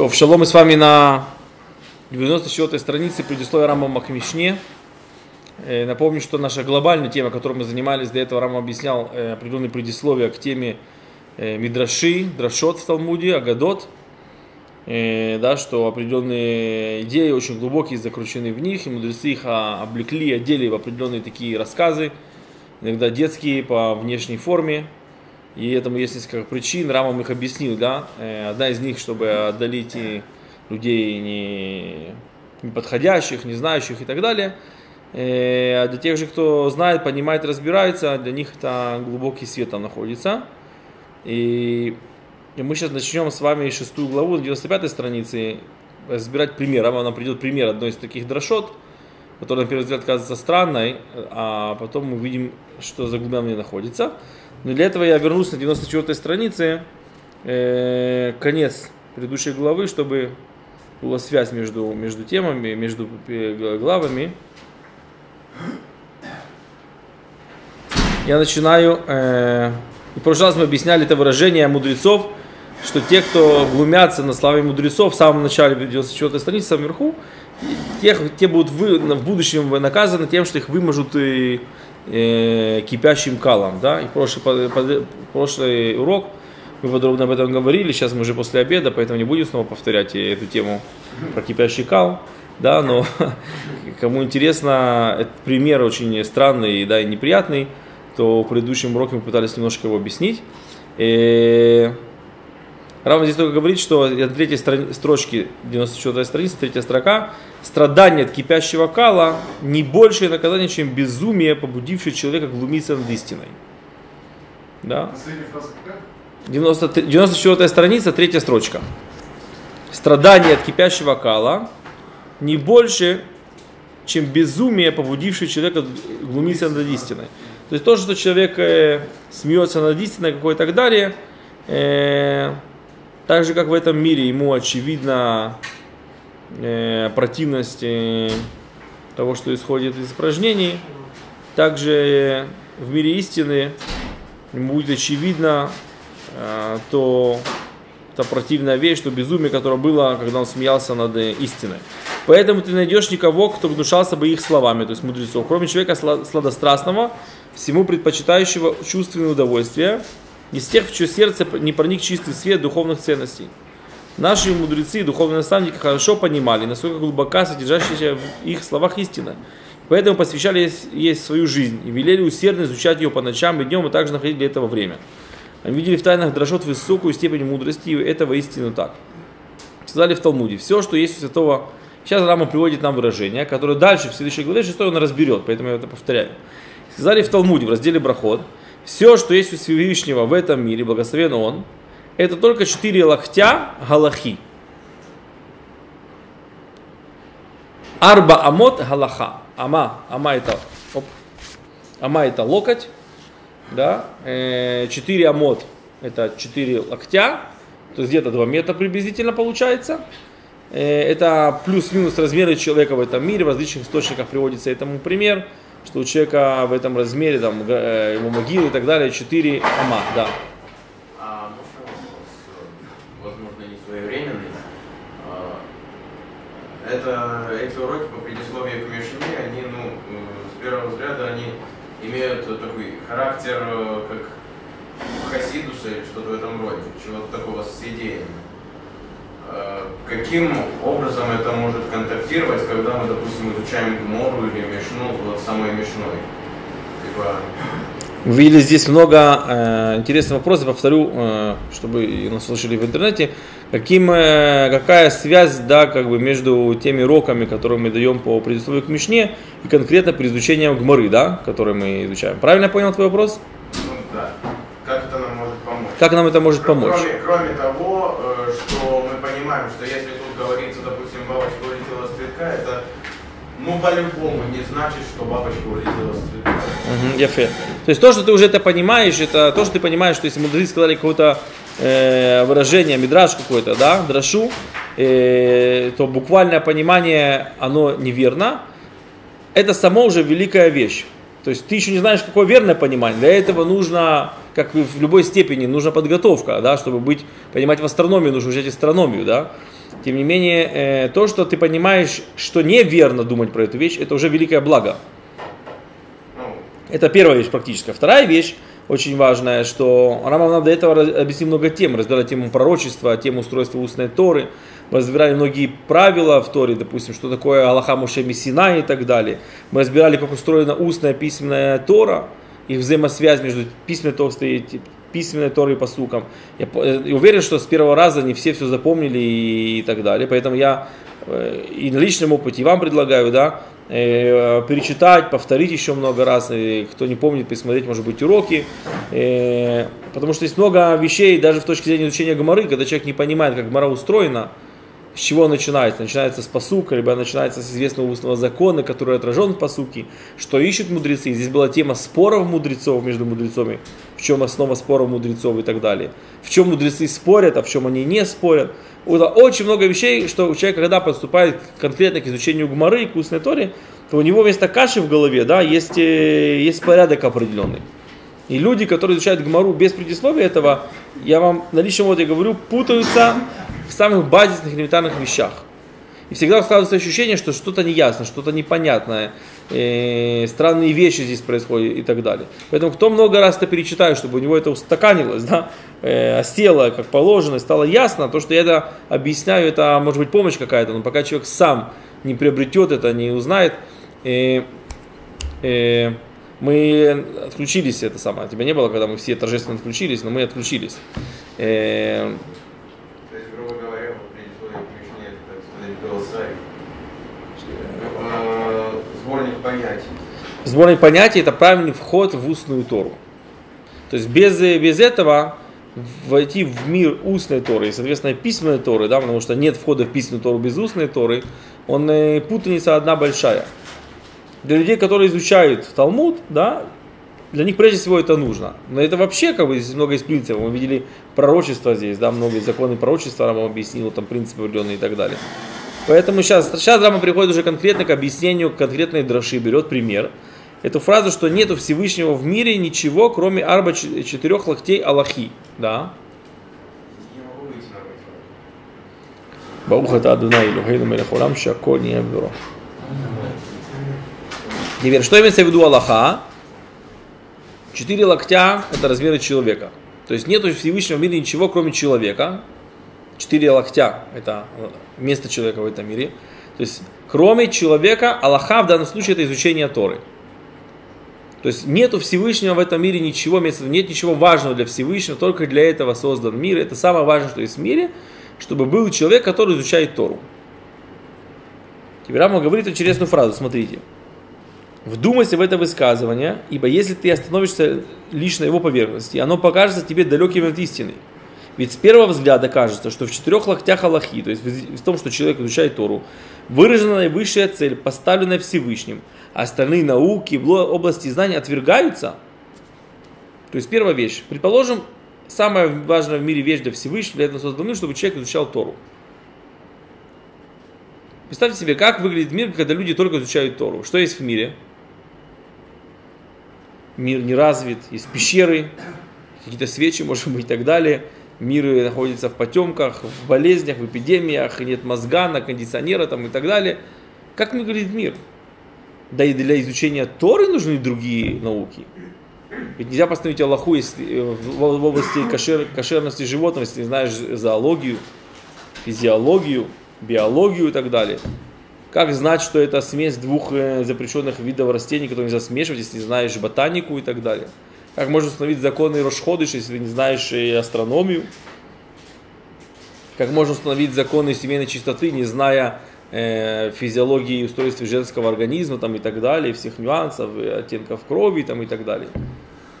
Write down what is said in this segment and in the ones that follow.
То, в шалом мы с вами на 94 странице предисловия Рама Махмишне. Э, напомню, что наша глобальная тема, которой мы занимались, до этого Рама объяснял э, определенные предисловия к теме э, Мидраши, Драшот в Талмуде, Агадот. Да, что определенные идеи очень глубокие закручены в них, и мудрецы их облекли, одели в определенные такие рассказы, иногда детские по внешней форме, и этому есть несколько причин, Рамам их объяснил, да. Э, одна из них, чтобы отдалить людей не, не подходящих, не знающих и так далее. Э, а для тех же, кто знает, понимает, разбирается, для них это глубокий свет там находится. И, мы сейчас начнем с вами шестую главу, 95 страницы, разбирать пример. Вам нам придет пример одной из таких дрошот, которая, на первый взгляд, кажется странной, а потом мы увидим, что за глубинами находится. Но для этого я вернусь на 94 странице, э, конец предыдущей главы, чтобы была связь между, между темами, между э, главами. Я начинаю, э, и в прошлый раз мы объясняли это выражение мудрецов, что те, кто глумятся на славе мудрецов в самом начале 94 страницы, в самом верху, те, те будут вы, в будущем наказаны тем, что их вымажут и э, кипящим калом. Да? И прошлый, под, прошлый урок мы подробно об этом говорили, сейчас мы уже после обеда, поэтому не будем снова повторять эту тему про кипящий кал. Да, но кому интересно, этот пример очень странный да, и неприятный, то в предыдущем уроке мы пытались немножко его объяснить. И э, Равно здесь только говорит, что на третьей строчке, 94 страница, третья строка, страдание от кипящего кала не большее наказание, чем безумие, побудившее человека глумиться над истиной. Да? 90, 94 страница, третья строчка. Страдание от кипящего кала не больше, чем безумие, побудившее человека глумиться над истиной. То есть то, что человек э, смеется над истиной какой-то так далее, э, так же, как в этом мире ему очевидна э, противность э, того, что исходит из упражнений, также в мире истины будет очевидно э, то, та противная вещь, что безумие, которое было, когда он смеялся над э, истиной. Поэтому ты найдешь никого, кто гнушался бы их словами, то есть мудрецов, кроме человека сладострастного, всему предпочитающего чувственное удовольствие, из тех, в чье сердце не проник чистый свет духовных ценностей. Наши мудрецы и духовные наставники хорошо понимали, насколько глубока содержащаяся в их словах истина. Поэтому посвящали есть свою жизнь и велели усердно изучать ее по ночам и днем, и также находить для этого время. Они видели в тайнах дрожот высокую степень мудрости, и этого истину так. Сказали в Талмуде, все, что есть у святого... Сейчас Рама приводит нам выражение, которое дальше, в следующей главе 6 он разберет, поэтому я это повторяю. Сказали в Талмуде, в разделе Брахот, все, что есть у Всевышнего в этом мире, благословен Он, это только четыре локтя галахи. Арба амот галаха. Ама, ама это, оп, ама это локоть, да, э, четыре амот это четыре локтя, то есть где-то 2 метра приблизительно получается. Э, это плюс-минус размеры человека в этом мире, в различных источниках приводится этому пример что у человека в этом размере, там, э, его могилы и так далее, 4 ама, да. А возможно, не своевременный. А, это, эти уроки по предисловию к Мишне, они, ну, с первого взгляда, они имеют такой характер, э, как хасидуса или что-то в этом роде, чего-то такого с идеями. Э, каким образом это может контактировать, когда мы, допустим, изучаем Гмору или Мишну, вот самой Мишной? Типа... Вы видели здесь много э, интересных вопросов, повторю, э, чтобы нас слышали в интернете. Каким, э, какая связь да, как бы между теми уроками, которые мы даем по предисловию к Мишне, и конкретно при изучении Гморы, да, которые мы изучаем? Правильно я понял твой вопрос? Ну да. Как это нам может помочь? Как нам это может помочь? Кроме, кроме того, э, что мы понимаем, что если тут говорится, допустим, бабочка улетела с цветка, это ну по-любому не значит, что бабочка улетела с цветка. Угу, То есть то, что ты уже это понимаешь, это то, что ты понимаешь, что если мудрецы сказали какое-то э, выражение, мидраж какой-то, да, драшу, э, то буквальное понимание, оно неверно. Это само уже великая вещь. То есть ты еще не знаешь, какое верное понимание. Для этого нужно, как в любой степени, нужна подготовка, да, чтобы быть, понимать в астрономии, нужно учить астрономию, да. Тем не менее, э, то, что ты понимаешь, что неверно думать про эту вещь, это уже великое благо. Ну, Это первая вещь практическая. Вторая вещь, очень важная, что Рамам нам до этого объяснил много тем. Разбирали тему пророчества, тему устройства устной Торы. Мы разбирали многие правила в Торе, допустим, что такое Аллаха Муше Мессина и так далее. Мы разбирали, как устроена устная письменная Тора, их взаимосвязь между письменной Торой, письменной Торой и посуком. Я по- э, и уверен, что с первого раза не все все запомнили и, и так далее. Поэтому я и на личном опыте, и вам предлагаю, да, э, перечитать, повторить еще много раз. И кто не помнит, посмотреть, может быть, уроки. Э, потому что есть много вещей, даже в точке зрения изучения гамары, когда человек не понимает, как гамара устроена, с чего начинается? Начинается с посука, либо начинается с известного устного закона, который отражен в посуке, что ищут мудрецы. Здесь была тема споров мудрецов между мудрецами, в чем основа споров мудрецов и так далее. В чем мудрецы спорят, а в чем они не спорят. Вот очень много вещей, что у человека, когда подступает конкретно к изучению гмары, к устной торе, то у него вместо каши в голове да, есть, э, есть порядок определенный. И люди, которые изучают Гмару без предисловия этого, я вам на личном опыте говорю, путаются в самых базисных элементарных вещах. И всегда складывается ощущение, что что-то неясно, что-то непонятное, э, странные вещи здесь происходят и так далее. Поэтому кто много раз это перечитает, чтобы у него это устаканилось, да, э, осело как положено, стало ясно, то, что я это объясняю, это может быть помощь какая-то, но пока человек сам не приобретет это, не узнает, э, э, мы отключились, это самое, тебя не было, когда мы все торжественно отключились, но мы отключились. Э, то есть, грубо говоря, вот предисловие к Мишне, это, так сказать, голоса. Э, Сборник понятий. Сборник понятий – это правильный вход в устную Тору. То есть без, без этого войти в мир устной Торы и, соответственно, письменной Торы, да, потому что нет входа в письменную Тору без устной Торы, он э, путаница одна большая. Для людей, которые изучают Талмуд, да, для них прежде всего это нужно. Но это вообще, как бы, здесь много из принципов. Мы видели пророчество здесь, да, много законы пророчества, Рама объяснил, там принципы определенные и так далее. Поэтому сейчас, сейчас Рама приходит уже конкретно к объяснению конкретной драши, берет пример. Эту фразу, что нету Всевышнего в мире ничего, кроме арба четырех локтей Аллахи. Да. Не могу выйти на мой Баух это Адунай, Илюхейну Мелехурам, Шаколь не. Теперь, что имеется в виду Аллаха? Четыре локтя – это размеры человека. То есть нету Всевышнего в мире ничего, кроме человека. Четыре локтя – это место человека в этом мире. То есть, кроме человека, Аллаха в данном случае – это изучение Торы. То есть нету Всевышнего в этом мире ничего, нет ничего важного для Всевышнего, только для этого создан мир. Это самое важное, что есть в мире, чтобы был человек, который изучает Тору. Теперь Рама говорит интересную фразу, смотрите. Вдумайся в это высказывание, ибо если ты остановишься лишь на его поверхности, оно покажется тебе далеким от истины. Ведь с первого взгляда кажется, что в четырех локтях Аллахи, то есть в том, что человек изучает Тору, выражена наивысшая цель, поставленная Всевышним, а остальные науки, области знаний отвергаются. То есть первая вещь. Предположим, самая важная в мире вещь для Всевышнего, для этого создан чтобы человек изучал Тору. Представьте себе, как выглядит мир, когда люди только изучают Тору. Что есть в мире? Мир не развит, есть пещеры, какие-то свечи, может быть, и так далее. Мир находится в потемках, в болезнях, в эпидемиях, нет мозга, на кондиционера там, и так далее. Как выглядит мир? Да и для изучения Торы нужны другие науки. Ведь нельзя постановить Аллаху если, э, в, в области кошер, кошерности животных, если не знаешь зоологию, физиологию, биологию и так далее. Как знать, что это смесь двух э, запрещенных видов растений, которые нельзя смешивать, если не знаешь ботанику и так далее? Как можно установить законы Рошходыш, если не знаешь астрономию? Как можно установить законы семейной чистоты, не зная э, физиологии и устройства женского организма там, и так далее, всех нюансов, оттенков крови там, и так далее.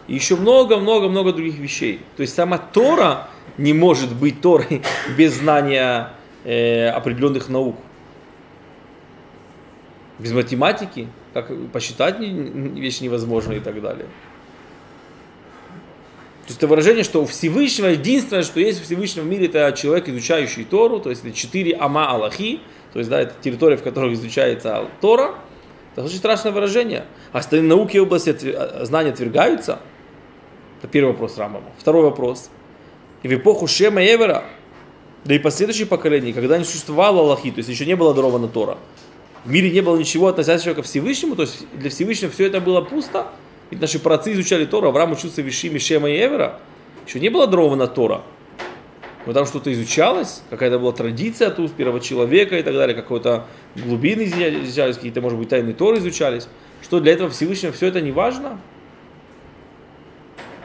И еще много-много-много других вещей. То есть сама Тора не может быть Торой без знания э, определенных наук. Без математики, как посчитать вещь невозможно и так далее. Есть это выражение, что у Всевышнего единственное, что есть у Всевышнего в мире, это человек, изучающий Тору, то есть это четыре ама Аллахи, то есть да, это территория, в которой изучается Тора. Это очень страшное выражение. Остальные науки и области отвер- знания отвергаются. Это первый вопрос Рамбама. Второй вопрос. И в эпоху Шема и Эвера, да и последующие поколения, когда не существовало Аллахи, то есть еще не было даровано Тора, в мире не было ничего относящего ко Всевышнему, то есть для Всевышнего все это было пусто, ведь наши працы изучали Тора, Авраам учился Виши, Мишема и Эвера, еще не было даровано Тора, но там что-то изучалось, какая-то была традиция тут первого человека и так далее, какой-то глубины изучались, какие-то, может быть, тайные Торы изучались, что для этого Всевышнего все это не важно?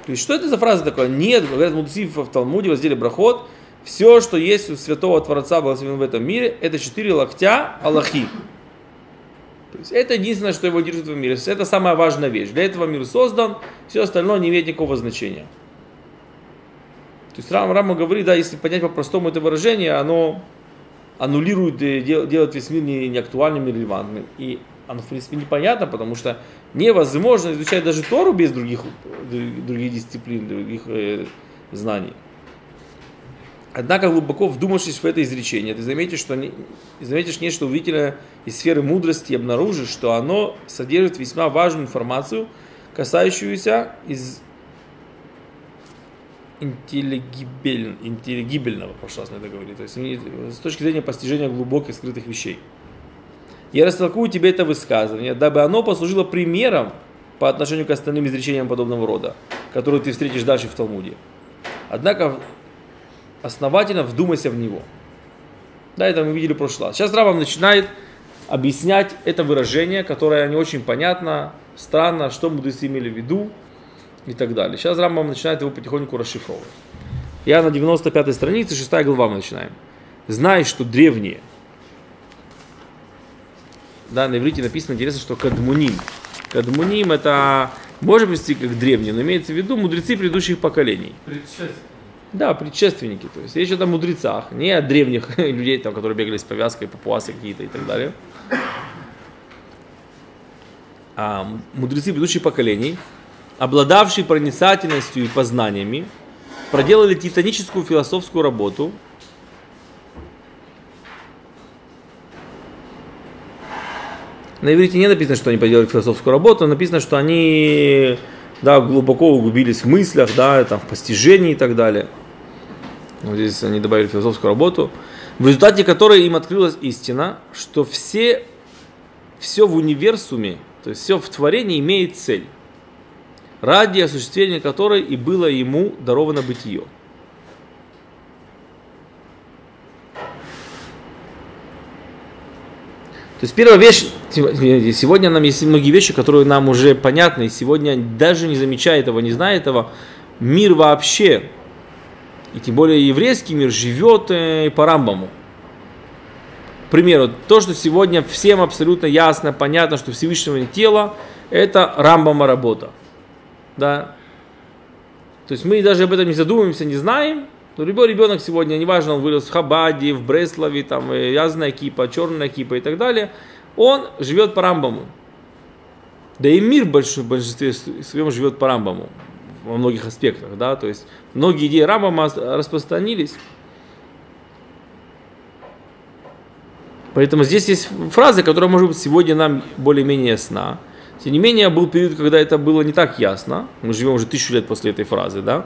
То есть, что это за фраза такая? Нет, говорят мудрецы в Талмуде, в разделе Брахот, все, что есть у святого Творца благословен в этом мире, это четыре локтя Аллахи. То есть это единственное, что его держит в мире. Это самая важная вещь. Для этого мир создан, все остальное не имеет никакого значения. То есть Рам, Рама говорит, да, если понять по-простому это выражение, оно аннулирует, э, делает весь мир не, не актуальным и релевантным. И оно, в принципе, непонятно, потому что невозможно изучать даже Тору без других, других дисциплин, других э, знаний. Однако, глубоко вдумавшись в это изречение, ты заметишь, что не, заметишь нечто удивительное из сферы мудрости и обнаружишь, что оно содержит весьма важную информацию, касающуюся из интеллигибель, интеллигибельного, в прошлый раз мы это говорили, то есть с точки зрения постижения глубоких скрытых вещей. Я растолкую тебе это высказывание, дабы оно послужило примером по отношению к остальным изречениям подобного рода, которые ты встретишь дальше в Талмуде. Однако основательно вдумайся в него. Да, это мы видели в прошлый раз. Сейчас Равам начинает объяснять это выражение, которое не очень понятно, странно, что мудрецы имели в виду и так далее. Сейчас Рамбам начинает его потихоньку расшифровывать. Я на 95-й странице, 6 глава мы начинаем. Знай, что древние, да, на иврите написано интересно, что кадмуним. Кадмуним это можно привести как древние, но имеется в виду мудрецы предыдущих поколений. Предшественники. Да, предшественники. То есть речь идет о мудрецах, не о древних людей, там, которые бегали с повязкой, папуасы какие-то и так далее. А мудрецы предыдущих поколений, обладавшие проницательностью и познаниями, проделали титаническую философскую работу – На иврите не написано, что они поделали философскую работу, написано, что они да, глубоко углубились в мыслях, да, там, в постижении и так далее. Вот здесь они добавили философскую работу, в результате которой им открылась истина, что все, все в универсуме, то есть все в творении имеет цель, ради осуществления которой и было ему даровано бытие. То есть первая вещь, сегодня нам есть многие вещи, которые нам уже понятны, и сегодня даже не замечая этого, не зная этого, мир вообще, и тем более еврейский мир, живет э, по Рамбаму. К примеру, то, что сегодня всем абсолютно ясно, понятно, что Всевышнего тело, это Рамбама работа. Да? То есть мы даже об этом не задумываемся, не знаем, но любой ребенок сегодня, неважно, он вырос в Хабаде, в Бреславе, там, язная кипа, черная кипа и так далее, он живет по Рамбаму. Да и мир в большинстве своем живет по Рамбаму во многих аспектах, да, то есть многие идеи Рамбама распространились. Поэтому здесь есть фраза, которая может быть сегодня нам более-менее ясна. Тем не менее, был период, когда это было не так ясно. Мы живем уже тысячу лет после этой фразы, да.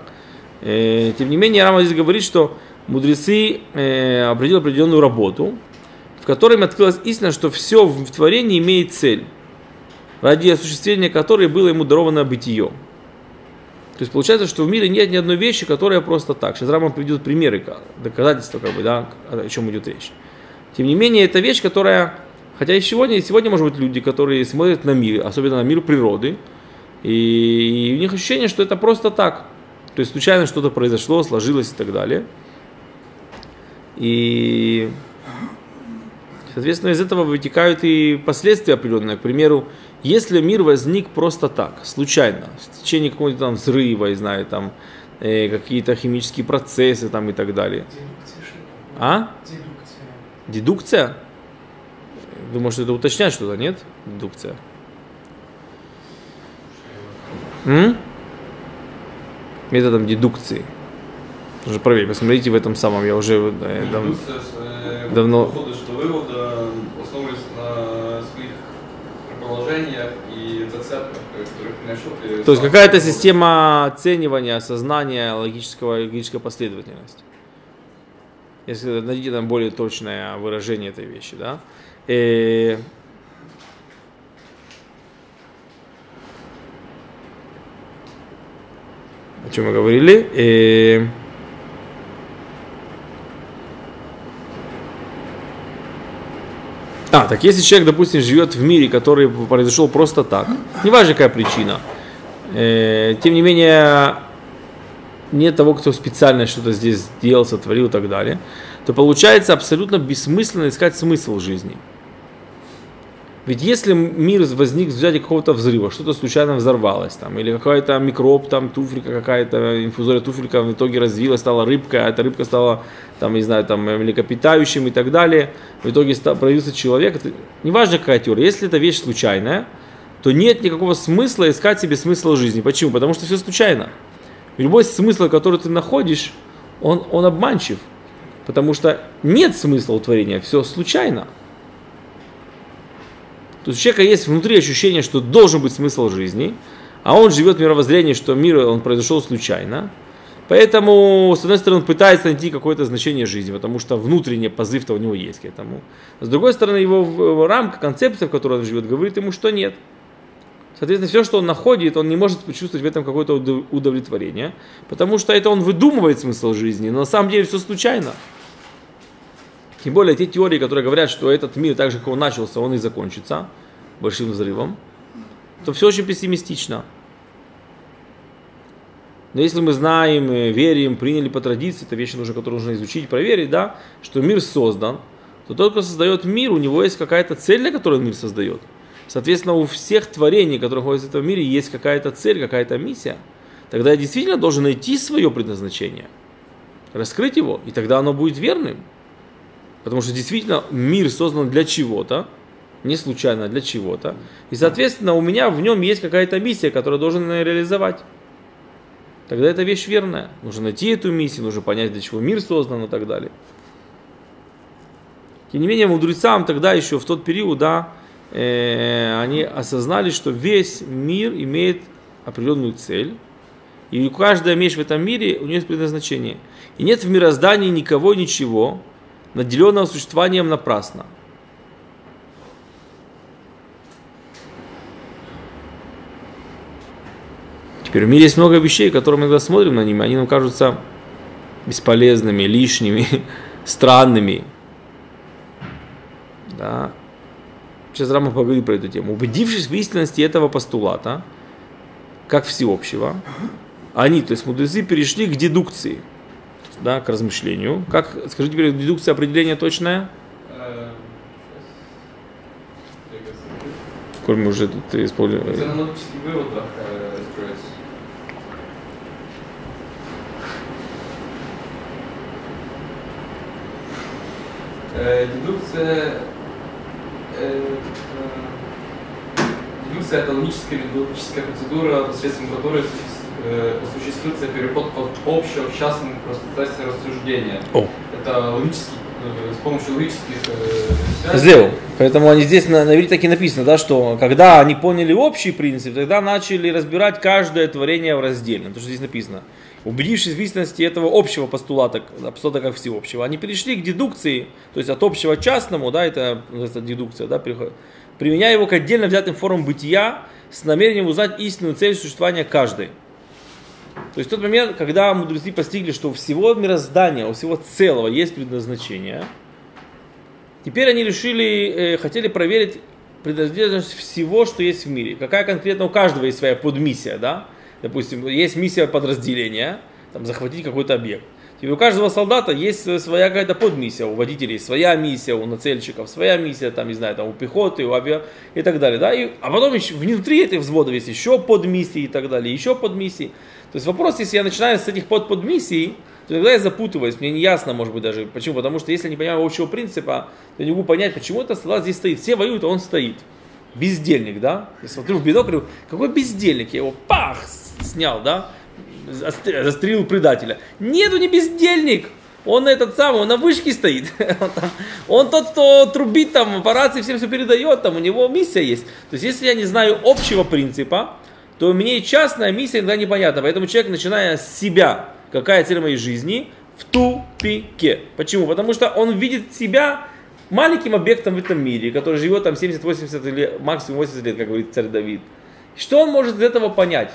Э, тем не менее, Рама здесь говорит, что мудрецы э, определили определенную работу, в которой им открылась истина, что все в творении имеет цель, ради осуществления которой было ему даровано бытие. То есть получается, что в мире нет ни одной вещи, которая просто так. Сейчас Раман приведет примеры, доказательства, как бы, да, о чем идет речь. Тем не менее, это вещь, которая, хотя и сегодня, и сегодня, может быть, люди, которые смотрят на мир, особенно на мир природы, и, и у них ощущение, что это просто так. То есть случайно что-то произошло, сложилось и так далее. И, соответственно, из этого вытекают и последствия определенные. К примеру, если мир возник просто так, случайно, в течение какого-то там взрыва, я знаю, там э, какие-то химические процессы там и так далее. А? Дедукция. Думаю, что это уточнять что-то, нет? Дедукция. М? методом дедукции. Уже проверь, посмотрите в этом самом, я уже э, дав... э, давно... Выхода, что вывода предположениях и зацепках, которые нашел. То есть какая-то система оценивания, осознания логического, логической последовательности. Если найдите там более точное выражение этой вещи, да. И... О чем мы говорили? И... А, так если человек, допустим, живет в мире, который произошел просто так, неважно какая причина, э, тем не менее нет того, кто специально что-то здесь сделал, сотворил и так далее, то получается абсолютно бессмысленно искать смысл жизни. Ведь если мир возник в результате какого-то взрыва, что-то случайно взорвалось, там, или какой-то микроб, там, туфелька какая-то, инфузория туфелька в итоге развилась, стала рыбка, а эта рыбка стала, там, не знаю, там, млекопитающим и так далее, в итоге стал, проявился человек, это, неважно какая теория, если эта вещь случайная, то нет никакого смысла искать себе смысл жизни. Почему? Потому что все случайно. Любой смысл, который ты находишь, он, он обманчив. Потому что нет смысла у творения, все случайно. То есть у человека есть внутри ощущение, что должен быть смысл жизни, а он живет в мировоззрении, что мир он произошел случайно. Поэтому, с одной стороны, он пытается найти какое-то значение жизни, потому что внутренний позыв-то у него есть к этому. С другой стороны, его рамка, концепция, в которой он живет, говорит ему, что нет. Соответственно, все, что он находит, он не может почувствовать в этом какое-то удовлетворение, потому что это он выдумывает смысл жизни, но на самом деле все случайно. Тем более те теории, которые говорят, что этот мир, так же как он начался, он и закончится большим взрывом, то все очень пессимистично. Но если мы знаем, верим, приняли по традиции, это вещи, нужно, которые нужно изучить, проверить, да, что мир создан, то тот, кто создает мир, у него есть какая-то цель, для которой мир создает. Соответственно, у всех творений, которые находятся в этом мире, есть какая-то цель, какая-то миссия. Тогда я действительно должен найти свое предназначение, раскрыть его, и тогда оно будет верным. Потому что действительно мир создан для чего-то, не случайно, для чего-то. И, соответственно, у меня в нем есть какая-то миссия, которую должен реализовать. Тогда это вещь верная. Нужно найти эту миссию, нужно понять, для чего мир создан и так далее. Тем не менее, мудрецам тогда еще в тот период, да, э, они осознали, что весь мир имеет определенную цель, и каждая вещь в этом мире у нее есть предназначение. И нет в мироздании никого, ничего, наделенного существованием напрасно. Теперь в мире есть много вещей, которые мы когда смотрим на них, они нам кажутся бесполезными, лишними, странными. Да. Сейчас Рама поговорит про эту тему. Убедившись в истинности этого постулата, как всеобщего, они, то есть мудрецы, перешли к дедукции – да, к размышлению. Как, скажите теперь, дедукция определение точное? Коль мы уже тут используем. Это на логических выводах строится. Дедукция Дедукция это логическая методологическая процедура, посредством которой э, осуществится переход от общего к частному процессе рассуждения. О. Это логический э, с помощью логических э, Сделал. Поэтому они здесь на, на так и написано, да, что когда они поняли общий принцип, тогда начали разбирать каждое творение в раздельно. То, что здесь написано. Убедившись в истинности этого общего постулата, постулата как всеобщего, они перешли к дедукции, то есть от общего к частному, да, это, это дедукция, да, применяя его к отдельно взятым формам бытия с намерением узнать истинную цель существования каждой. То есть тот момент, когда мудрецы постигли, что у всего мироздания, у всего целого есть предназначение, теперь они решили, э, хотели проверить предназначенность всего, что есть в мире. Какая конкретно у каждого есть своя подмиссия, да? Допустим, есть миссия подразделения, там, захватить какой-то объект. И у каждого солдата есть своя какая-то подмиссия, у водителей своя миссия, у нацельщиков своя миссия, там, не знаю, там, у пехоты, у авиа и так далее. Да? И, а потом еще, внутри этих взводов есть еще подмиссии и так далее, еще подмиссии. То есть вопрос, если я начинаю с этих под подмиссий, то тогда я запутываюсь, мне не ясно, может быть, даже почему. Потому что если я не понимаю общего принципа, то не могу понять, почему этот солдат здесь стоит. Все воюют, а он стоит. Бездельник, да? Я смотрю в бинокль, какой бездельник? Я его пах, снял, да? Застрелил предателя. Нету не бездельник. Он этот самый, он на вышке стоит. он тот, кто трубит там, по рации всем все передает, там у него миссия есть. То есть, если я не знаю общего принципа, то мне и частная миссия иногда непонятна. Поэтому человек, начиная с себя, какая цель моей жизни, в тупике. Почему? Потому что он видит себя маленьким объектом в этом мире, который живет там 70-80 лет, максимум 80 лет, как говорит царь Давид. Что он может из этого понять?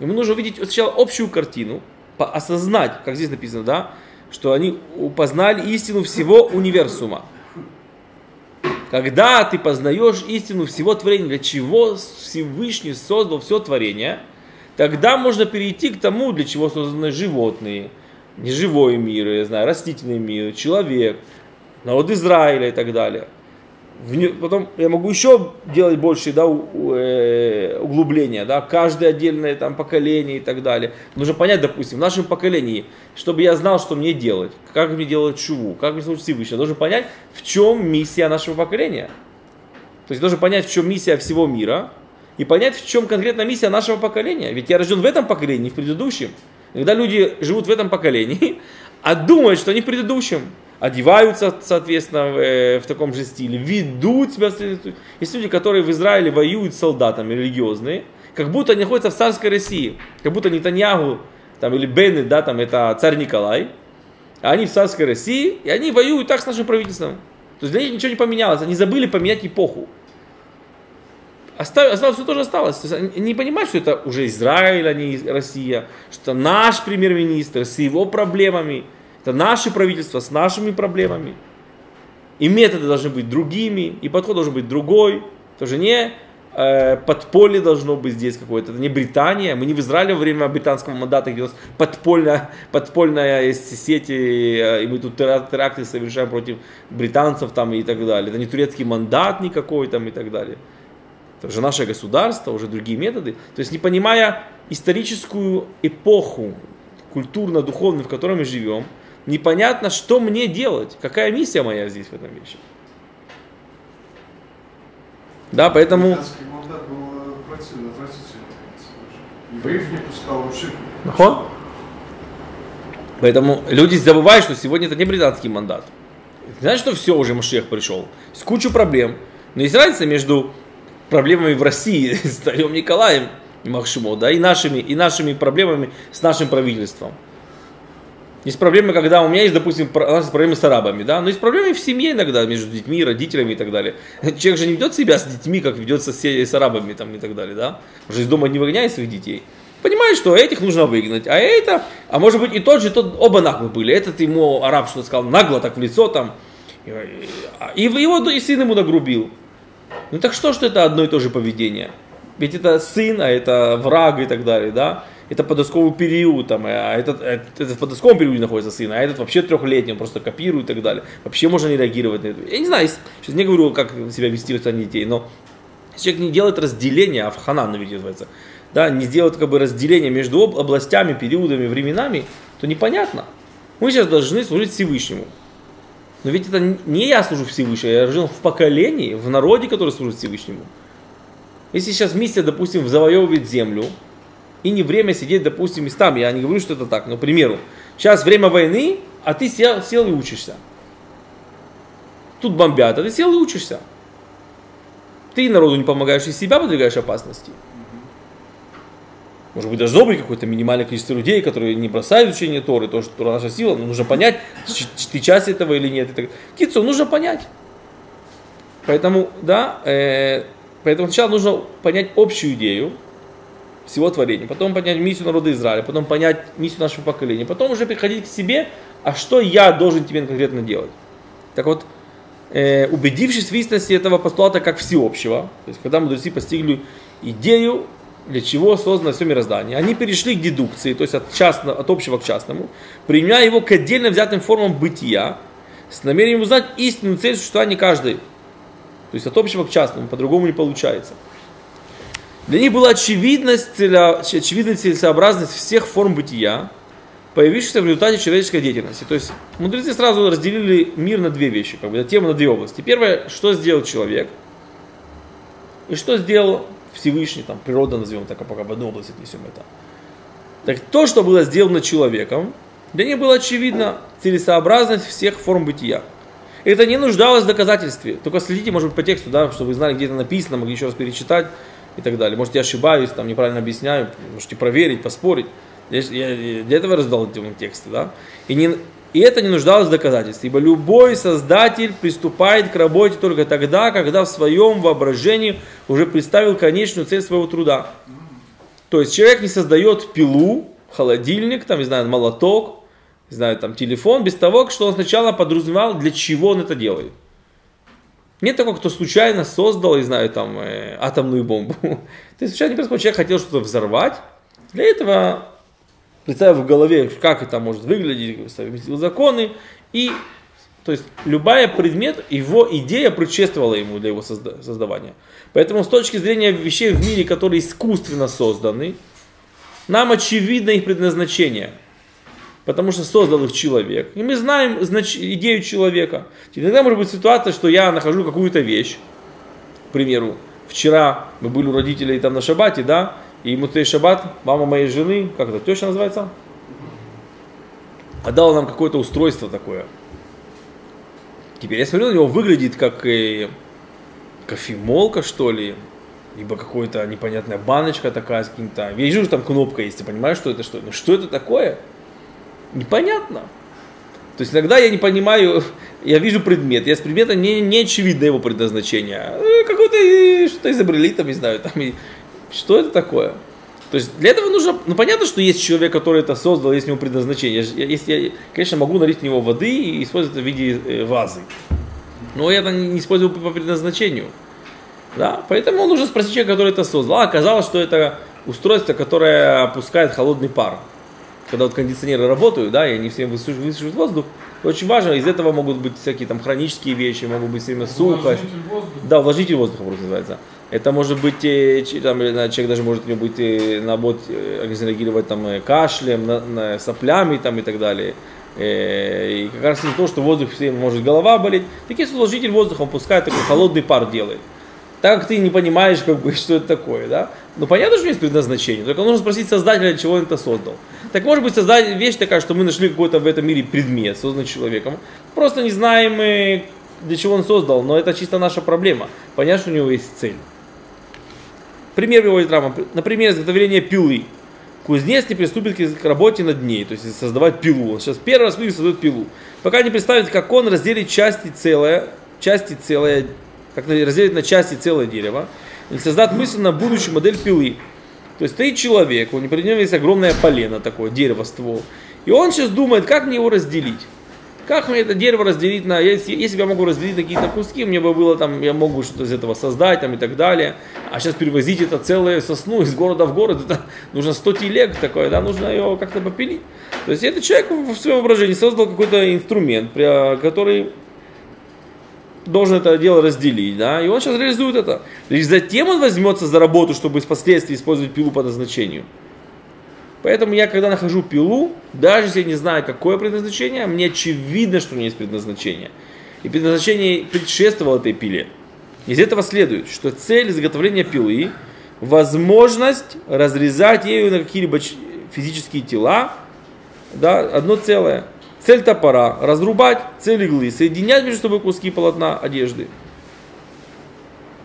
Ему нужно увидеть сначала общую картину, осознать, как здесь написано, да, что они познали истину всего универсума. Когда ты познаешь истину всего творения, для чего Всевышний создал все творение, тогда можно перейти к тому, для чего созданы животные, неживой мир, я знаю, растительный мир, человек, народ Израиля и так далее – потом я могу еще делать больше да, э, углубления, да, каждое отдельное там поколение и так далее. Нужно понять, допустим, в нашем поколении, чтобы я знал, что мне делать, как мне делать шуву, как мне служить Всевышнему, я должен понять, в чем миссия нашего поколения. То есть я должен понять, в чем миссия всего мира, и понять, в чем конкретно миссия нашего поколения. Ведь я рожден в этом поколении, в предыдущем. Когда люди живут в этом поколении, а думают, что они в предыдущем одеваются, соответственно, в, э, в таком же стиле, ведут себя. Есть люди, которые в Израиле воюют с солдатами религиозные, как будто они находятся в царской России, как будто Нетаньягу там, или Беннет, да, там, это царь Николай, а они в царской России, и они воюют так с нашим правительством. То есть для них ничего не поменялось, они забыли поменять эпоху. Осталось, осталось все тоже осталось. То есть они не понимают, что это уже Израиль, а не Россия, что наш премьер-министр с его проблемами – это наше правительство с нашими проблемами. И методы должны быть другими, и подход должен быть другой. Тоже не э, подполье должно быть здесь какое-то. Это не Британия. Мы не в Израиле во время британского мандата, где у нас подпольная, подпольная сеть, и мы тут теракты совершаем против британцев там, и так далее. Это не турецкий мандат никакой там и так далее. Это уже наше государство, уже другие методы. То есть не понимая историческую эпоху, культурно-духовную, в которой мы живем, непонятно, что мне делать, какая миссия моя здесь в этом вещи. Да, поэтому... Поэтому люди забывают, что сегодня это не британский мандат. Знаешь, что все уже Машех пришел? С кучу проблем. Но есть разница между проблемами в России с царем Николаем и Махшимо, да, и нашими, и нашими проблемами с нашим правительством. Есть проблемы, когда у меня есть, допустим, у нас есть проблемы с арабами, да, но есть проблемы в семье иногда между детьми, родителями и так далее. Человек же не ведет себя с детьми, как ведется с, с арабами там и так далее, да. Уже из дома не выгоняет своих детей. Понимает, что этих нужно выгнать, а это, а может быть и тот же, тот, оба наглые были. Этот ему араб что-то сказал нагло так в лицо там, и его и сын ему нагрубил. Ну так что, что это одно и то же поведение? Ведь это сын, а это враг и так далее, да это подростковый период, там, а этот, этот в подростковом периоде находится сын, а этот вообще трехлетний, он просто копирует и так далее. Вообще можно не реагировать на это. Я не знаю, сейчас не говорю, как себя вести в плане детей, но человек не делает разделения, а в ханан называется, да, не делает как бы разделение между областями, периодами, временами, то непонятно. Мы сейчас должны служить Всевышнему. Но ведь это не я служу Всевышнему, я рожден в поколении, в народе, который служит Всевышнему. Если сейчас миссия, допустим, завоевывает землю, и не время сидеть, допустим, местами. Я не говорю, что это так, но, к примеру, сейчас время войны, а ты сел, сел и учишься. Тут бомбят, а ты сел и учишься. Ты народу не помогаешь, и себя подвергаешь опасности. Может быть, должно быть какое-то минимальное количество людей, которые не бросают учение Торы, то, что Тора наша сила, но нужно понять, ты часть этого или нет. Кицу, нужно понять. Поэтому, да, э, поэтому сначала нужно понять общую идею, всего творения, потом понять миссию народа Израиля, потом понять миссию нашего поколения, потом уже приходить к себе, а что я должен тебе конкретно делать. Так вот, э, убедившись в истинности этого постулата как всеобщего, то есть когда мудрецы постигли идею, для чего создано все мироздание, они перешли к дедукции, то есть от, частно, от общего к частному, применяя его к отдельно взятым формам бытия, с намерением узнать истинную цель существования каждой. То есть от общего к частному, по-другому не получается. Для них была очевидность, очевидная целесообразность всех форм бытия, появившихся в результате человеческой деятельности. То есть мудрецы сразу разделили мир на две вещи, как бы, тему на две области. Первое, что сделал человек, и что сделал Всевышний, там, природа назовем так, а пока в одну область отнесем это. Так то, что было сделано человеком, для них было очевидно целесообразность всех форм бытия. Это не нуждалось в доказательстве. Только следите, может быть, по тексту, да, чтобы вы знали, где это написано, могли еще раз перечитать и так далее. Может, я ошибаюсь, там неправильно объясняю, можете проверить, поспорить. Я, я для этого раздал эти тексты, да? И, не, и это не нуждалось в доказательстве, ибо любой создатель приступает к работе только тогда, когда в своем воображении уже представил конечную цель своего труда. То есть человек не создает пилу, холодильник, там, не знаю, молоток, не знаю, там, телефон, без того, что он сначала подразумевал, для чего он это делает. Нет такого, кто случайно создал, не знаю, там, э, атомную бомбу. То есть случайно происходит, человек хотел что-то взорвать. Для этого представив в голове, как это может выглядеть, совместил законы, и то есть любая предмет, его идея предшествовала ему для его созда- создавания. Поэтому с точки зрения вещей в мире, которые искусственно созданы, нам очевидно их предназначение. Потому что создал их человек. И мы знаем знач- идею человека. Иногда может быть ситуация, что я нахожу какую-то вещь. К примеру, вчера мы были у родителей там на шабате, да, и Муцей Шаббат, мама моей жены, как это, теща называется? Отдала нам какое-то устройство такое. Теперь я смотрю на него, выглядит как э, кофемолка, что ли, либо какая-то непонятная баночка такая с каким-то... Я вижу, что там кнопка есть, ты понимаешь, что это что? Ну что это такое? Непонятно. То есть иногда я не понимаю, я вижу предмет, я с предмета не, не очевидно его предназначение. Э, Какое-то э, что-то изобрели, там, не знаю, там, и что это такое? То есть для этого нужно, ну понятно, что есть человек, который это создал, есть у него предназначение. Я, если я, конечно, могу налить в него воды и использовать это в виде э, вазы. Но я это не использую по предназначению. Да? Поэтому нужно спросить человека, который это создал. А оказалось, что это устройство, которое опускает холодный пар. Когда вот кондиционеры работают, да, и они всем высушивают, высушивают воздух, очень важно, из этого могут быть всякие там хронические вещи, могут быть все время сухость. Воздуха. Да, увлажнитель воздуха просто называется. Это может быть, э, там, человек даже может у него быть э, наоборот э, реагировать там кашлем, на, на соплями там и так далее. И как раз из-за того, что воздух все время может голова болеть, так если увлажнитель воздуха, он пускает такой холодный пар делает. Так как ты не понимаешь, как бы, что это такое, да? Ну понятно, что есть предназначение, только нужно спросить создателя, для чего он это создал. Так может быть создать вещь такая, что мы нашли какой-то в этом мире предмет, созданный человеком. Просто не знаем, э, для чего он создал, но это чисто наша проблема. Понятно, что у него есть цель. Пример приводит Рама. Например, изготовление пилы. Кузнец не приступит к работе над ней, то есть создавать пилу. Он сейчас первый раз в мире создает пилу. Пока не представит, как он разделит части целое, части целое, как на- разделит на части целое дерево, и создаст мысленно будущую модель пилы. То есть стоит человек, у него перед ним есть огромное полено такое, дерево, ствол. И он сейчас думает, как мне его разделить. Как мне это дерево разделить на... Если, бы я могу разделить на какие-то куски, мне бы было там, я могу что-то из этого создать там и так далее. А сейчас перевозить это целое сосну из города в город, это нужно 100 телег такое, да, нужно его как-то попилить. То есть этот человек в своем воображении создал какой-то инструмент, который должен это дело разделить, да, и он сейчас реализует это. Лишь затем он возьмется за работу, чтобы впоследствии использовать пилу по назначению. Поэтому я, когда нахожу пилу, даже если я не знаю, какое предназначение, мне очевидно, что у нее есть предназначение. И предназначение предшествовало этой пиле. Из этого следует, что цель изготовления пилы – возможность разрезать ею на какие-либо физические тела, да, одно целое. Цель топора – разрубать, цель иглы – соединять между собой куски полотна одежды.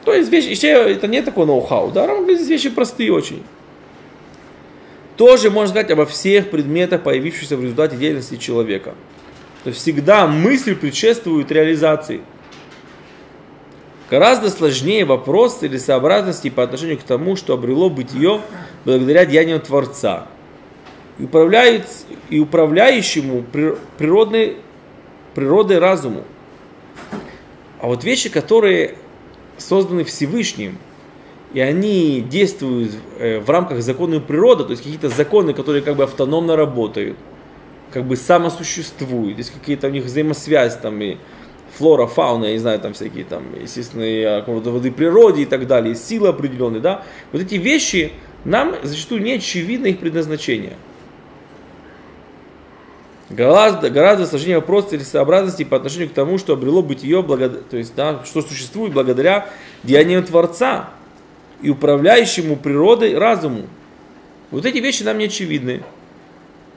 То есть вещи, еще это не такое ноу-хау, да, здесь вещи простые очень. Тоже можно сказать обо всех предметах, появившихся в результате деятельности человека. То есть всегда мысль предшествует реализации. Гораздо сложнее вопрос целесообразности по отношению к тому, что обрело бытие благодаря деяниям Творца. И, управляет, и управляющему при- природной, природой разуму. А вот вещи, которые созданы Всевышним, и они действуют э, в рамках законов природы, то есть какие-то законы, которые как бы автономно работают, как бы самосуществуют, есть какие-то у них взаимосвязь, там и флора, фауна, я не знаю, там всякие там естественные какого-то воды природе и так далее, силы определенные, да. Вот эти вещи, нам зачастую не очевидно их предназначение. Гораздо, гораздо сложнее вопрос целесообразности по отношению к тому, что обрело бытие, благо- то есть, да, что существует благодаря деяниям Творца и управляющему природой разуму. Вот эти вещи нам не очевидны.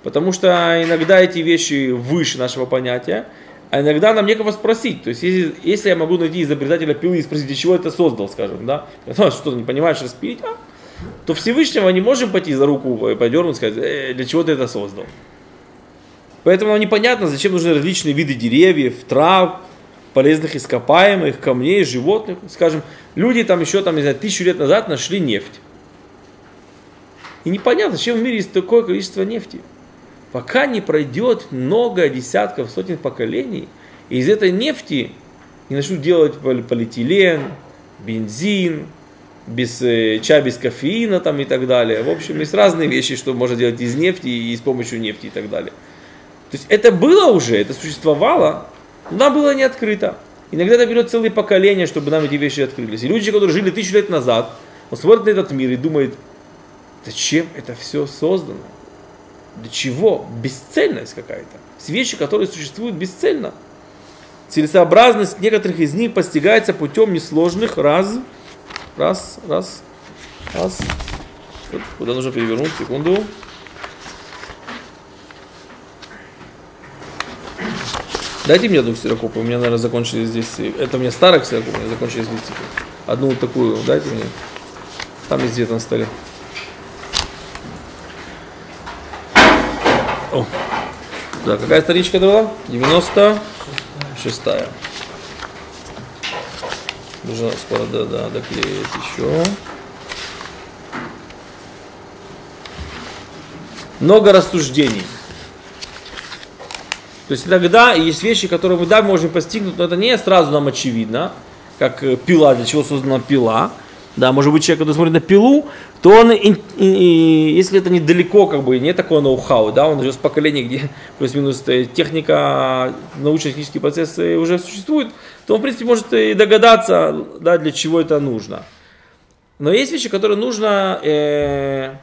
Потому что иногда эти вещи выше нашего понятия, а иногда нам некого спросить. То есть, если, если я могу найти изобретателя пилы и спросить, для чего это создал, скажем, да, ну, что ты не понимаешь, распилить, а? то Всевышнего не можем пойти за руку подернуть, сказать, э, для чего ты это создал. Поэтому непонятно, зачем нужны различные виды деревьев, трав, полезных ископаемых, камней, животных. Скажем, люди там еще, там, не знаю, тысячу лет назад нашли нефть. И непонятно, зачем в мире есть такое количество нефти. Пока не пройдет много десятков, сотен поколений, и из этой нефти не начнут делать полиэтилен, бензин, без э, чая без кофеина там и так далее. В общем, есть разные вещи, что можно делать из нефти и с помощью нефти и так далее. То есть это было уже, это существовало, но нам было не открыто. Иногда это берет целые поколения, чтобы нам эти вещи открылись. И люди, которые жили тысячу лет назад, он смотрит на этот мир и думает, зачем это все создано? Для чего? Бесцельность какая-то. Есть вещи, которые существуют бесцельно. Целесообразность некоторых из них постигается путем несложных раз, раз, раз, раз. Куда нужно перевернуть? Секунду. Дайте мне одну ксерокопию, у меня, наверное, закончились здесь. Это у меня старая ксерокопия, у меня закончились листики. Одну вот такую дайте мне. Там есть где-то на столе. О. Да, какая страничка это была? 96 -я. Нужно скоро да, да, доклеить еще. Много рассуждений. То есть иногда есть вещи, которые мы да, можем постигнуть, но это не сразу нам очевидно, как э, пила, для чего создана пила. Да, может быть, человек, когда смотрит на пилу, то он, и, и, и, если это недалеко, как бы, не такое ноу-хау, да, он живет в поколении, где плюс-минус э, техника, научно-технический процесс э, уже существует, то он, в принципе, может и догадаться, да, для чего это нужно. Но есть вещи, которые нужно э,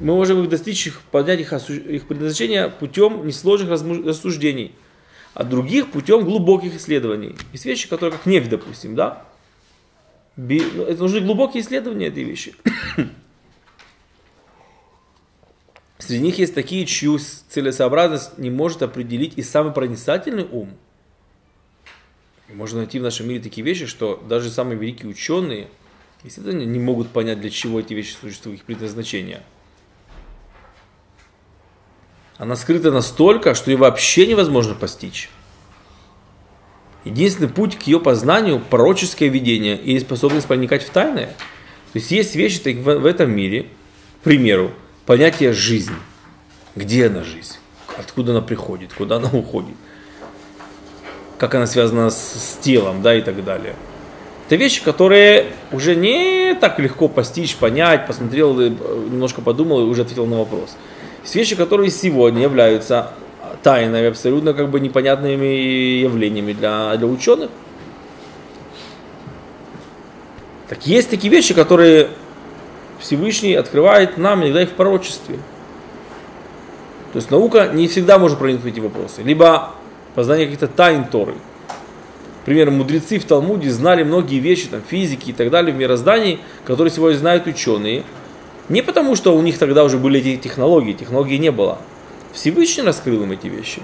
мы можем их достичь, их, понять их, их предназначение путем несложных рассуждений, а других путем глубоких исследований. Есть вещи, которые как нефть, допустим, да? Ну, это нужны глубокие исследования этой вещи. Среди них есть такие, чью целесообразность не может определить и самый проницательный ум. можно найти в нашем мире такие вещи, что даже самые великие ученые, естественно, не могут понять, для чего эти вещи существуют, их предназначение – она скрыта настолько, что ее вообще невозможно постичь. Единственный путь к ее познанию – пророческое видение или способность проникать в тайное. То есть есть вещи в этом мире, к примеру, понятие жизнь. Где она жизнь? Откуда она приходит? Куда она уходит? Как она связана с, с телом, да, и так далее. Это вещи, которые уже не так легко постичь, понять, посмотрел, э, немножко подумал и уже ответил на вопрос. Есть вещи, которые сегодня являются тайными, абсолютно как бы непонятными явлениями для, для ученых. Так есть такие вещи, которые Всевышний открывает нам иногда их в пророчестве. То есть наука не всегда может проникнуть эти вопросы. Либо познание каких-то тайн Торы. Например, мудрецы в Талмуде знали многие вещи, там, физики и так далее в мироздании, которые сегодня знают ученые – не потому, что у них тогда уже были эти технологии, технологий не было. Всевышний раскрыл им эти вещи.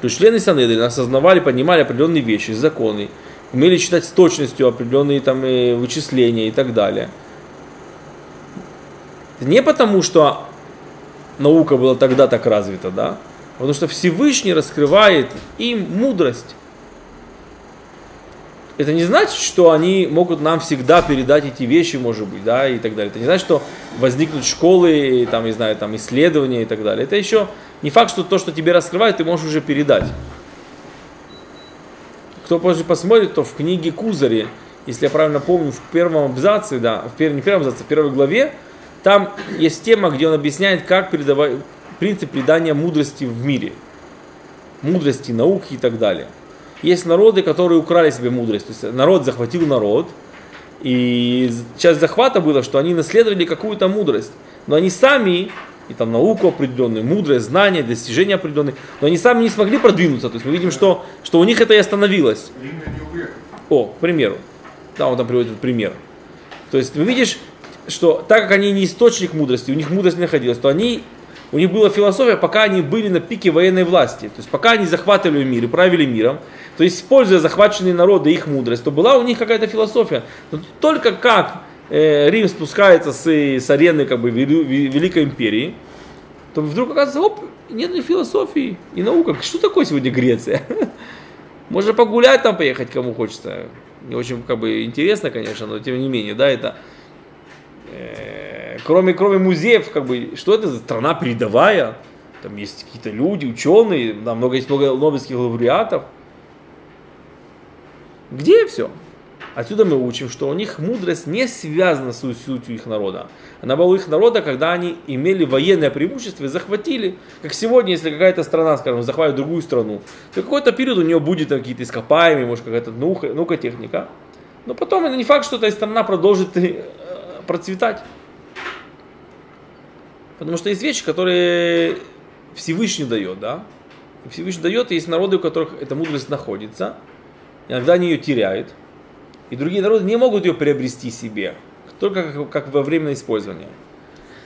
То есть члены Санедрина осознавали, понимали определенные вещи, законы, умели читать с точностью определенные там э, вычисления и так далее. Не потому, что наука была тогда так развита, да, потому что Всевышний раскрывает им мудрость это не значит, что они могут нам всегда передать эти вещи, может быть, да, и так далее. Это не значит, что возникнут школы, там, не знаю, там, исследования и так далее. Это еще не факт, что то, что тебе раскрывают, ты можешь уже передать. Кто позже посмотрит, то в книге Кузари, если я правильно помню, в первом абзаце, да, в первом, не первом абзаце, в первой главе, там есть тема, где он объясняет, как передавать, принцип передания мудрости в мире. Мудрости, науки и так далее. Есть народы, которые украли себе мудрость. То есть народ захватил народ, и часть захвата было, что они наследовали какую-то мудрость. Но они сами, и там науку определенную, мудрость, знания, достижения определенные, но они сами не смогли продвинуться. То есть мы видим, что, что у них это и остановилось. О, к примеру. Да, он там приводит пример. То есть мы видишь, что так как они не источник мудрости, у них мудрость не находилась, то они у них была философия, пока они были на пике военной власти. То есть пока они захватывали мир и правили миром, то есть используя захваченные народы их мудрость, то была у них какая-то философия. Но только как э, Рим спускается с, с арены как бы вели- ве- Великой Империи, то вдруг оказывается, оп, нет ни философии, и наука. Что такое сегодня Греция? Можно погулять там, поехать, кому хочется. Не очень как бы интересно, конечно, но тем не менее, да, это э, кроме, кроме музеев, как бы, что это за страна передовая? Там есть какие-то люди, ученые, там много есть много нобелевских лауреатов. Где все? Отсюда мы учим, что у них мудрость не связана с сутью их народа. Она была у их народа, когда они имели военное преимущество и захватили. Как сегодня, если какая-то страна, скажем, захватит другую страну, то какой-то период у нее будет какие-то ископаемые, может какая-то наука, техника. Но потом это не факт, что эта страна продолжит э, процветать. Потому что есть вещи, которые Всевышний дает, да? Всевышний дает, и есть народы, у которых эта мудрость находится. Иногда они ее теряют. И другие народы не могут ее приобрести себе, только как, как во время использования.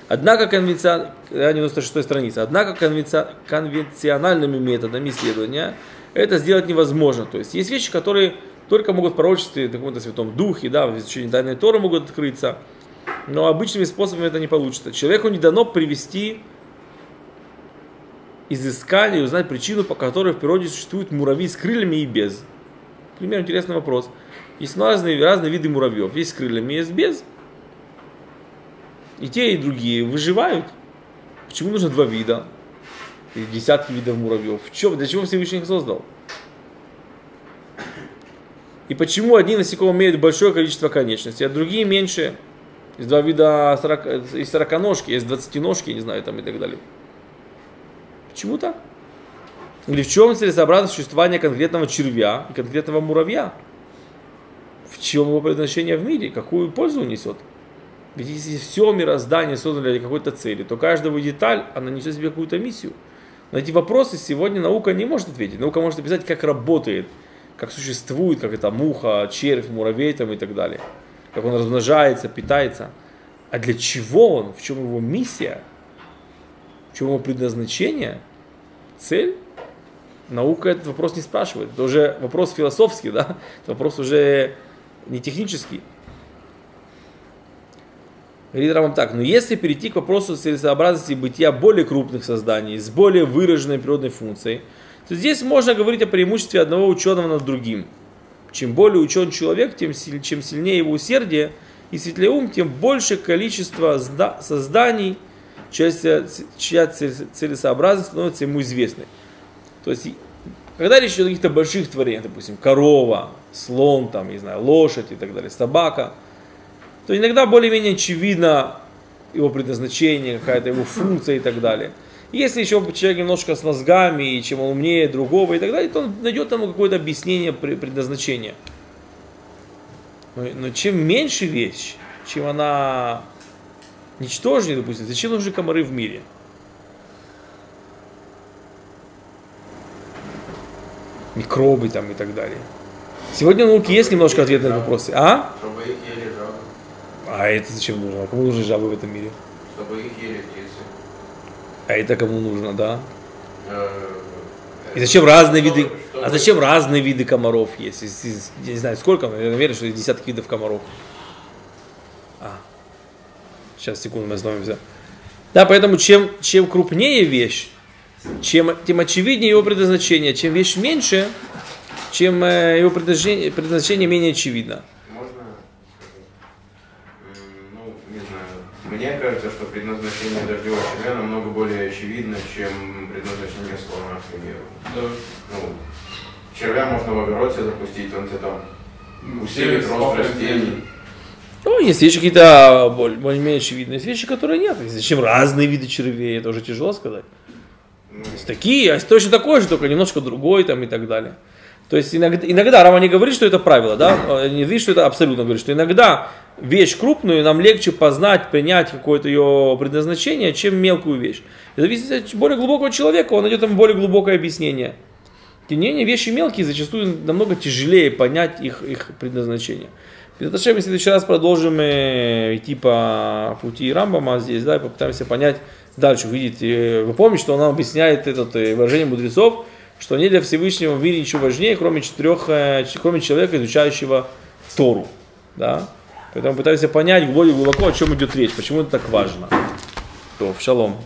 Однако, конвенцион... 96 страница, однако конвенци... конвенциональными методами исследования это сделать невозможно. То есть есть вещи, которые только могут в пророчестве, в каком-то святом духе, да, в изучении тайной Торы могут открыться, но обычными способами это не получится. Человеку не дано привести изыскание узнать причину, по которой в природе существуют муравьи с крыльями и без. Пример интересный вопрос. Есть разные, разные виды муравьев. Есть с крыльями, есть без. И те, и другие выживают. Почему нужно два вида? И десятки видов муравьев. В чем, для чего Всевышний их создал? И почему одни насекомые имеют большое количество конечностей, а другие меньше? Есть два вида 40, есть сороконожки, есть двадцатиножки, не знаю, там и так далее. Почему так? Или в чем целесообразность существования конкретного червя и конкретного муравья? В чем его предназначение в мире? Какую пользу он несет? Ведь если все мироздание создано для какой-то цели, то каждая его деталь, она несет себе какую-то миссию. На эти вопросы сегодня наука не может ответить. Наука может описать, как работает, как существует, как это муха, червь, муравей там и так далее. Как он размножается, питается. А для чего он? В чем его миссия? В чем его предназначение? Цель? Наука этот вопрос не спрашивает. Это уже вопрос философский, да? Это вопрос уже не технический. Говорит Рамам так, но если перейти к вопросу целесообразности бытия более крупных созданий с более выраженной природной функцией, то здесь можно говорить о преимуществе одного ученого над другим. Чем более учен человек, тем чем сильнее его усердие и светлее ум, тем больше количество созданий, чья целесообразность становится ему известной. То есть, когда речь идет о каких-то больших творениях, допустим, корова, слон, там, не знаю, лошадь и так далее, собака, то иногда более-менее очевидно его предназначение, какая-то его функция и так далее. Если еще человек немножко с мозгами, и чем он умнее другого и так далее, то он найдет ему какое-то объяснение предназначения. Но, но чем меньше вещь, чем она ничтожнее, допустим, зачем нужны комары в мире? Микробы там и так далее. Сегодня у науки есть немножко ответ на вопросы. А? Чтобы их ели жабы. А это зачем нужно? Кому нужны жабы в этом мире? Чтобы их ели птицы. А это кому нужно, да? Э, И зачем разные виды? А зачем разные виды комаров есть? Я не знаю, сколько, но я уверен, что есть десятки видов комаров. А. Сейчас, секунду, мы остановимся. Да, поэтому чем, чем крупнее вещь, чем, тем очевиднее его предназначение. Чем вещь меньше, чем э, его предназначение, предназначение менее очевидно. Можно сказать? М, Ну, не знаю. Мне кажется, что предназначение дождевого червя намного более очевидно, чем предназначение слона, к примеру. Да. Ну, червя можно в огород запустить, он тебе там Усилит усилит рост растений. Ну, есть вещи какие-то более- более-менее очевидные, есть вещи, которые нет. Зачем разные виды червей, это уже тяжело сказать. Есть такие, а точно такой же, только немножко другой там и так далее. То есть иногда, иногда Рама не говорит, что это правило, да, э, не говорит, что это абсолютно говорит, что иногда вещь крупную нам легче познать, принять какое-то ее предназначение, чем мелкую вещь. Это зависит от более глубокого человека, он найдет там более глубокое объяснение. Тем не менее, вещи мелкие зачастую намного тяжелее понять их, их предназначение. Перед мы в следующий раз продолжим э, идти по пути Рамбама здесь, да, и попытаемся понять дальше, увидеть. э, Вы помните, что он нам объясняет это э, выражение мудрецов, что нет для Всевышнего в мире ничего важнее, кроме четырех, кроме человека, изучающего Тору. Да? Поэтому пытаемся понять более глубоко, о чем идет речь, почему это так важно. То, шалом.